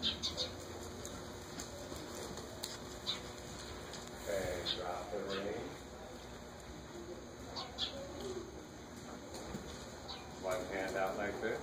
Okay, drop the ring. One hand out like this.